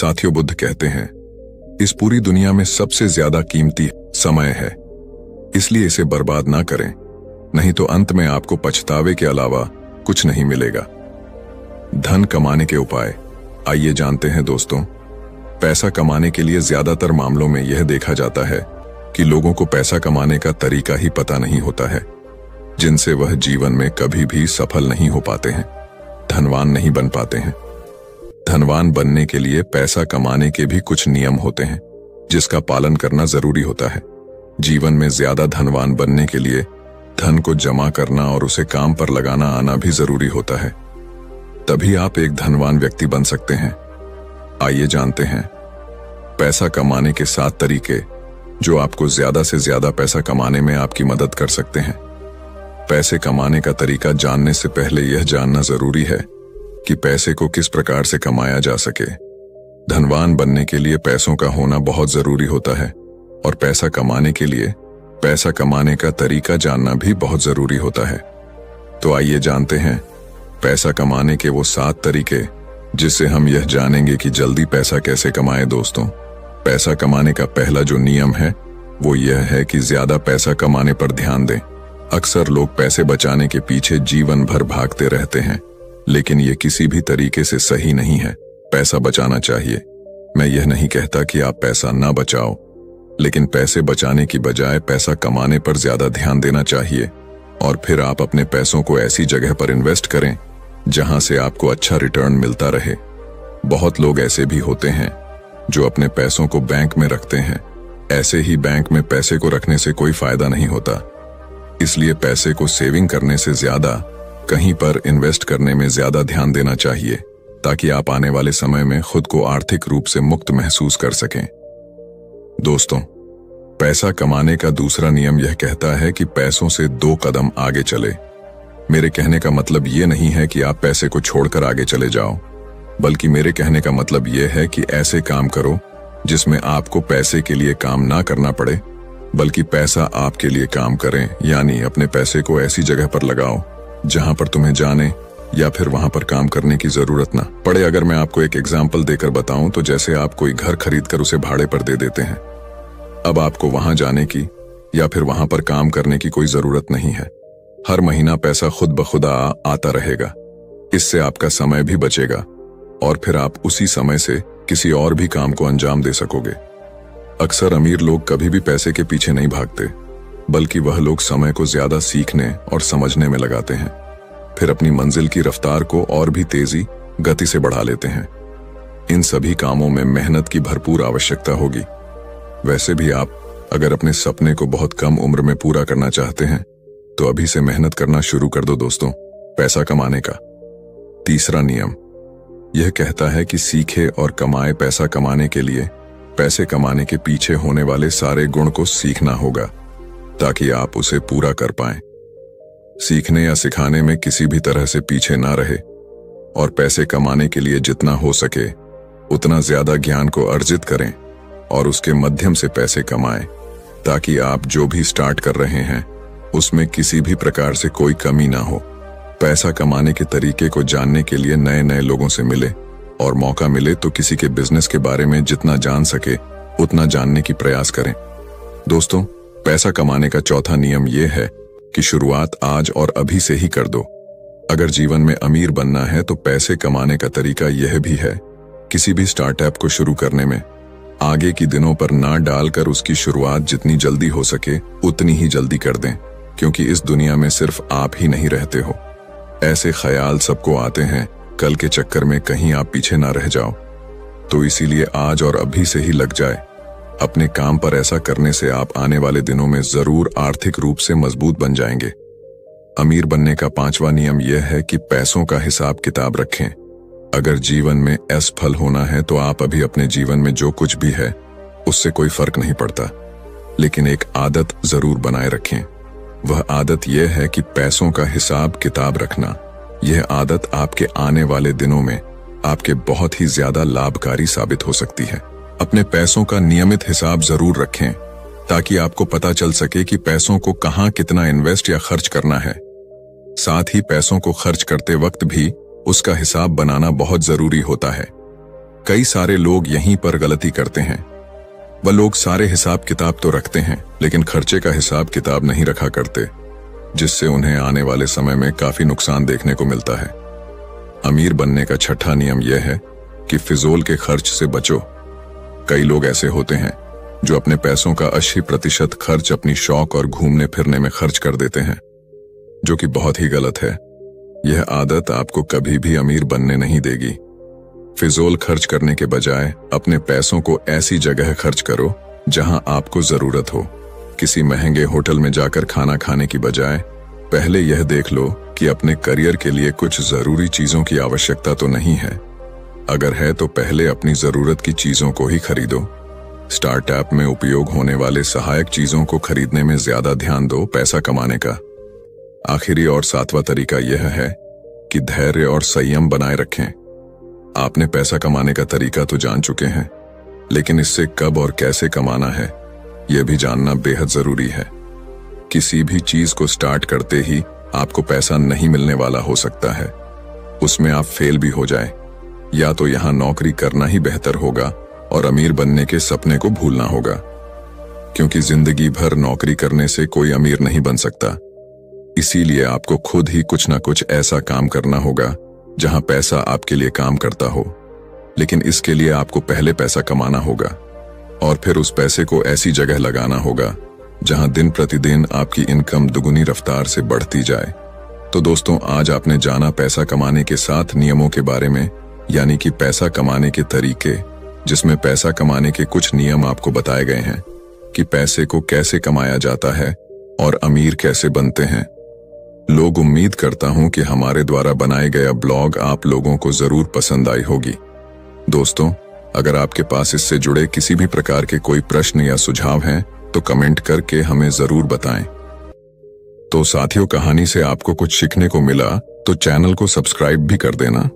साथियों बुद्ध कहते हैं, इस पूरी दुनिया में सबसे ज़्यादा कीमती समय है। इसलिए इसे बर्बाद ना करें, नहीं तो अंत में आपको पछतावे के अलावा कुछ नहीं मिलेगा। धन कमाने के उपाय। आइए जानते हैं दोस्तों, पैसा कमाने के लिए ज़्यादातर मामलों में यह देखा जाता है कि लोगों को पैसा कमाने का तरीका ही पता नहीं होता है, जिनसे वह जीवन में कभी भी सफल नहीं हो पाते हैं, धनवान नहीं बन पाते हैं। धनवान बनने के लिए पैसा कमाने के भी कुछ नियम होते हैं, जिसका पालन करना ज़रूरी होता है। जीवन में ज़्यादा धनवान बनने के लिए धन को जमा करना और उसे काम पर लगाना आना भी ज़रूरी होता है। तभी आप एक धनवान व्यक्ति बन सकते हैं। आइए जानते हैं, पैसा कमाने के सात तरीके, जो आपको ज़्यादा से ज़्यादा पैसा कमाने में आपकी मदद कर सकते हैं। पैसे कमाने का तरीका जानने से पहले यह जानना ज़रूरी है कि पैसे को किस प्रकार से कमाया जा सके। धनवान बनने के लिए पैसों का होना बहुत ज़रूरी होता है, और पैसा कमाने के लिए पैसा कमाने का तरीका जानना भी बहुत ज़रूरी होता है। तो आइए जानते हैं, पैसा कमाने के वो सात तरीके, जिससे हम यह जानेंगे कि जल्दी पैसा कैसे कमाए दोस्तों। पैसा कमाने का पहला जो नियम है, वो यह है कि ज़्यादा पैसा कमाने पर ध्यान दें। अक्सर लोग पैसे बचाने के पीछे जीवन भर भागते रहते हैं। लेकिन ये किसी भी तरीके से सही नहीं है। पैसा बचाना चाहिए। मैं यह नहीं कहता कि आप पैसा ना बचाओ, लेकिन पैसे बचाने की बजाय पैसा कमाने पर ज़्यादा ध्यान देना चाहिए, और फिर आप अपने पैसों को ऐसी जगह पर इन्वेस्ट करें, जहाँ से आपको अच्छा रिटर्न मिलता रहे। बहुत लोग ऐसे भी होते हैं, जो अपने पैसों को बैंक में रखते हैं। ऐसे ही बैंक में पैसे को रखने से कोई फ़ायदा नहीं होता। इसलिए पैसे को सेविंग करने से ज़्यादा कहीं पर इन्वेस्ट करने में ज़्यादा ध्यान देना चाहिए, ताकि आप आने वाले समय में खुद को आर्थिक रूप से मुक्त महसूस कर सकें। दोस्तों, पैसा कमाने का दूसरा नियम यह कहता है कि पैसों से दो कदम आगे चले। मेरे कहने का मतलब यह नहीं है कि आप पैसे को छोड़कर आगे चले जाओ, बल्कि मेरे कहने का मतलब यह है कि ऐसे काम करो, जिसमें आपको पैसे के लिए काम ना करना पड़े, बल्कि पैसा आपके लिए काम करें, यानी अपने पैसे को ऐसी जगह पर लगाओ जहाँ पर तुम्हें जाने या फिर वहाँ पर काम करने की ज़रूरत ना पड़े। अगर मैं आपको एक एग्ज़ाम्पल देकर बताऊँ तो जैसे आप कोई घर खरीद कर उसे भाड़े पर दे देते हैं। अब आपको वहाँ जाने की या फिर वहाँ पर काम करने की कोई ज़रूरत नहीं है। हर महीना पैसा खुद ब खुदा आता रहेगा। इससे आपका समय भी बचेगा, और फिर आप उसी समय से किसी और भी काम को अंजाम दे सकोगे। अक्सर अमीर लोग कभी भी पैसे के पीछे नहीं भागते। बल्कि वह लोग समय को ज़्यादा सीखने और समझने में लगाते हैं। फिर अपनी मंजिल की रफ्तार को और भी तेज़ी, गति से बढ़ा लेते हैं। इन सभी कामों में मेहनत की भरपूर आवश्यकता होगी। वैसे भी आप, अगर अपने सपने को बहुत कम उम्र में पूरा करना चाहते हैं तो अभी से मेहनत करना शुरू कर दो दोस्तों, पैसा कमाने का। तीसरा नियम। यह कहता है कि सीखे और कमाए पैसा कमाने के लिए, पैसे कमाने के पीछे होने वाले सारे गुण को सीखना होगा। ताकि आप उसे पूरा कर पाए। सीखने या सिखाने में किसी भी तरह से पीछे ना रहे और पैसे कमाने के लिए जितना हो सके, उतना ज़्यादा ज्ञान को अर्जित करें और उसके मध्यम से पैसे कमाएँ, ताकि आप जो भी स्टार्ट कर रहे हैं, उसमें किसी भी प्रकार से कोई कमी ना हो। पैसा कमाने के तरीके को जानने के लिए नए नए लोगों से मिले और मौका मिले तो किसी के बिज़नेस के बारे में जितना जान सके, उतना जानने की प्रयास करें। दोस्तों पैसा कमाने का चौथा नियम यह है कि शुरुआत आज और अभी से ही कर दो। अगर जीवन में अमीर बनना है तो पैसे कमाने का तरीका यह भी है, किसी भी स्टार्टअप को शुरू करने में। आगे की दिनों पर ना डालकर उसकी शुरुआत जितनी जल्दी हो सके, उतनी ही जल्दी कर दें, क्योंकि इस दुनिया में सिर्फ़ आप ही नहीं रहते हो। ऐसे ख्याल सबको आते हैं, कल के चक्कर में कहीं आप पीछे ना रह जाओ। तो इसीलिए आज और अभी से ही लग जाए। अपने काम पर ऐसा करने से आप आने वाले दिनों में ज़रूर आर्थिक रूप से मज़बूत बन जाएँगे। अमीर बनने का पांचवा नियम यह है कि पैसों का हिसाब किताब रखें। अगर जीवन में असफल होना है तो आप अभी अपने जीवन में जो कुछ भी है, उससे कोई फ़र्क नहीं पड़ता। लेकिन एक आदत ज़रूर बनाए रखें। वह आदत यह है कि पैसों का हिसाब किताब रखना। यह आदत आपके आने वाले दिनों में आपके बहुत ही ज़्यादा लाभकारी साबित हो सकती है। अपने पैसों का नियमित हिसाब ज़रूर रखें, ताकि आपको पता चल सके कि पैसों को कहाँ कितना इन्वेस्ट या खर्च करना है। साथ ही पैसों को खर्च करते वक्त भी उसका हिसाब बनाना बहुत ज़रूरी होता है। कई सारे लोग यहीं पर गलती करते हैं। वह लोग सारे हिसाब किताब तो रखते हैं, लेकिन खर्चे का हिसाब किताब नहीं रखा करते, जिससे उन्हें आने वाले समय में काफ़ी नुकसान देखने को मिलता है। अमीर बनने का छठा नियम यह है कि फिजोल के खर्च से बचो। कई लोग ऐसे होते हैं जो अपने पैसों का अस्सी प्रतिशत खर्च अपनी शौक और घूमने फिरने में खर्च कर देते हैं, जो कि बहुत ही गलत है। यह आदत आपको कभी भी अमीर बनने नहीं देगी। फिजोल खर्च करने के बजाय अपने पैसों को ऐसी जगह खर्च करो, जहाँ आपको ज़रूरत हो। किसी महँगे होटल में जाकर खाना खाने की बजाय पहले यह देख लो कि अपने करियर के लिए कुछ ज़रूरी चीज़ों की आवश्यकता तो नहीं है अगर है तो पहले अपनी ज़रूरत की चीज़ों को ही खरीदो। स्टार्टअप में उपयोग होने वाले सहायक चीज़ों को खरीदने में ज़्यादा ध्यान दो पैसा कमाने का। आखिरी और सातवां तरीका यह है कि धैर्य और संयम बनाए रखें। आपने पैसा कमाने का तरीका तो जान चुके हैं, लेकिन इससे कब और कैसे कमाना है, यह भी जानना बेहद ज़रूरी है। किसी भी चीज़ को स्टार्ट करते ही आपको पैसा नहीं मिलने वाला हो सकता है। उसमें आप फेल भी हो जाए। या तो यहाँ नौकरी करना ही बेहतर होगा और अमीर बनने के सपने को भूलना होगा, क्योंकि ज़िंदगी भर नौकरी करने से कोई अमीर नहीं बन सकता। इसीलिए आपको खुद ही कुछ ना कुछ ऐसा काम करना होगा, जहाँ पैसा आपके लिए काम करता हो, लेकिन इसके लिए आपको पहले पैसा कमाना होगा, और फिर उस पैसे को ऐसी जगह लगाना होगा, जहाँ दिन प्रतिदिन आपकी इनकम दुगुनी रफ्तार से बढ़ती जाए। तो दोस्तों, आज आपने जाना पैसा कमाने के साथ नियमों के बारे में यानी कि पैसा कमाने के तरीके, जिसमें पैसा कमाने के कुछ नियम आपको बताए गए हैं, कि पैसे को कैसे कमाया जाता है और अमीर कैसे बनते हैं। लोग उम्मीद करता हूँ कि हमारे द्वारा बनाए गया ब्लॉग आप लोगों को ज़रूर पसंद आई होगी। दोस्तों, अगर आपके पास इससे जुड़े किसी भी प्रकार के कोई प्रश्न या सुझाव हैं तो कमेंट करके हमें ज़रूर बताएँ। तो साथियों, कहानी से आपको कुछ सीखने को मिला तो चैनल को सब्सक्राइब भी कर देना।